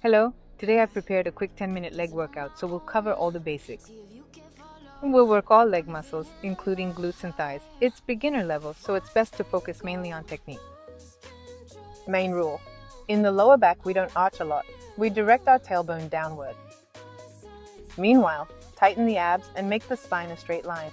Hello, today I've prepared a quick 10 minute leg workout, so we'll cover all the basics. We'll work all leg muscles, including glutes and thighs. It's beginner level, so it's best to focus mainly on technique. Main rule In the lower back, we don't arch a lot, we direct our tailbone downward. Meanwhile, tighten the abs and make the spine a straight line.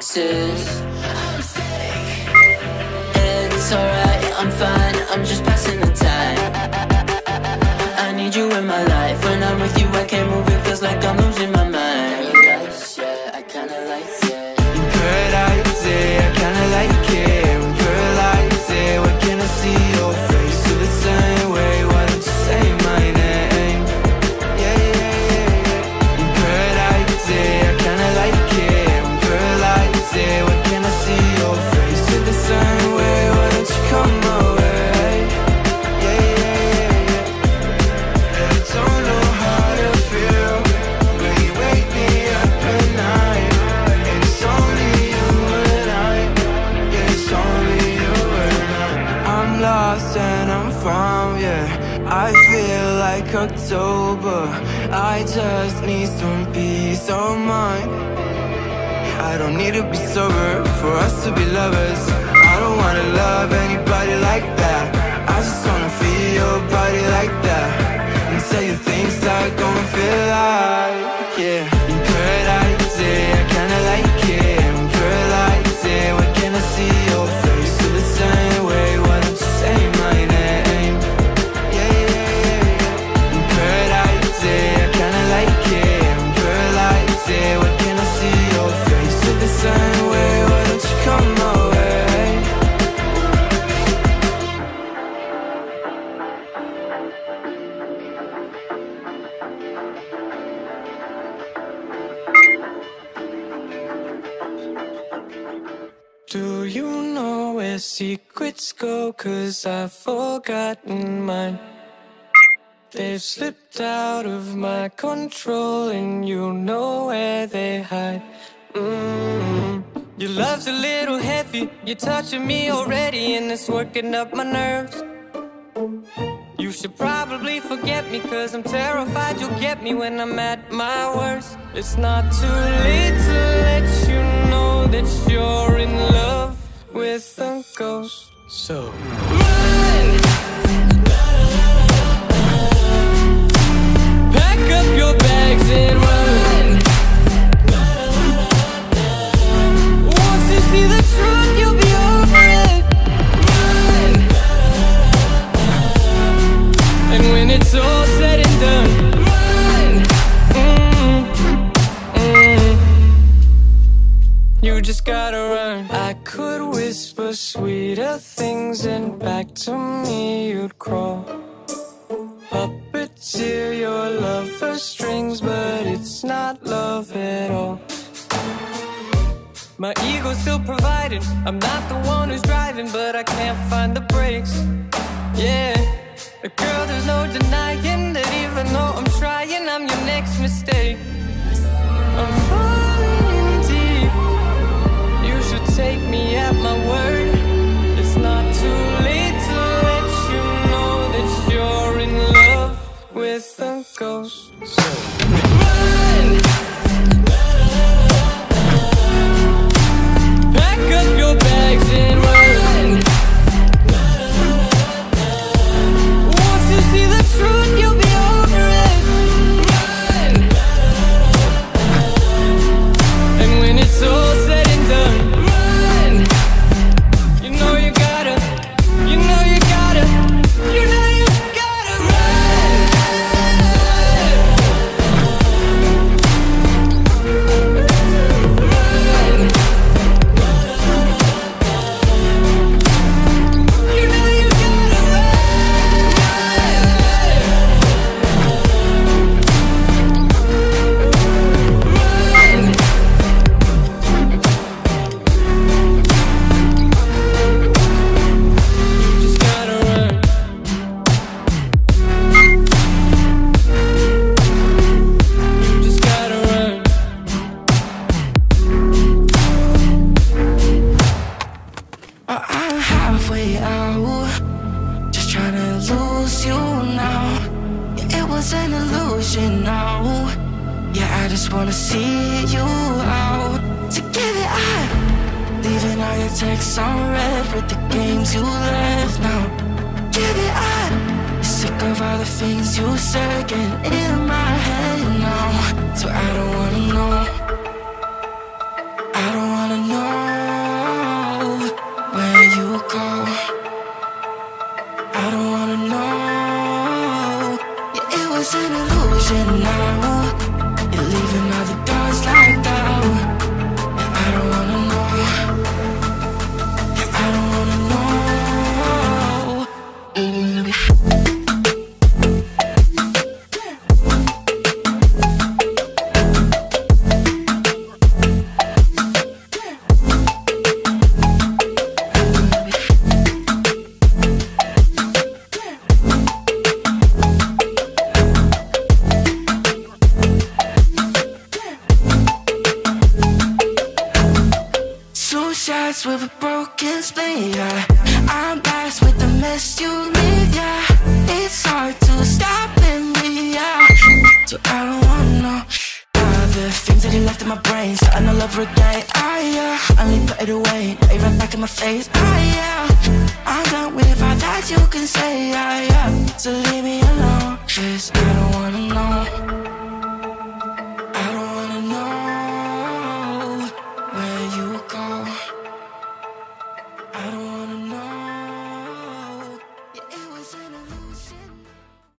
Sick. It's alright, I'm fine. I'm just passing the time. I need you in my life. When I'm with you, I can't move. It feels like I'm I just need some peace of mind. I don't need to be sober for us to be lovers. I don't wanna love anybody like that. I just wanna feel your body like that. And tell you things I don't feel like, yeah. Do you know where secrets go? Cause I've forgotten mine. They've slipped out of my control, and you know where they hide. mm Your love's a little heavy, you're touching me already, and it's working up my nerves. You should probably forget me, cause I'm terrified you'll get me when I'm at my worst. It's not too late to let you know that you're in love with a ghost. So You just gotta run. I could whisper sweeter things, and back to me you'd crawl. Puppeteer your love for strings, but it's not love at all. My ego's still providing. I'm not the one who's driving, but I can't find the brakes. Yeah. Girl, there's no denying that even though I'm trying, I'm your next mistake. Out, just trying to lose you now. Yeah, it was an illusion now. Yeah, I just wanna see you out. Together, I'm leaving all your texts on read with the games you left now. Give it up. Sick of all the things you said getting in my head now. So I I'm blessed with the mess you leave, yeah. It's hard to stop in me, yeah. So I don't wanna know the things that you left in my brain, starting all over again. Ah, I yeah, only put it away, now you right back in my face. I yeah, I'm done with all that you can say, yeah, yeah. So leave me alone, 'cause I don't wanna know.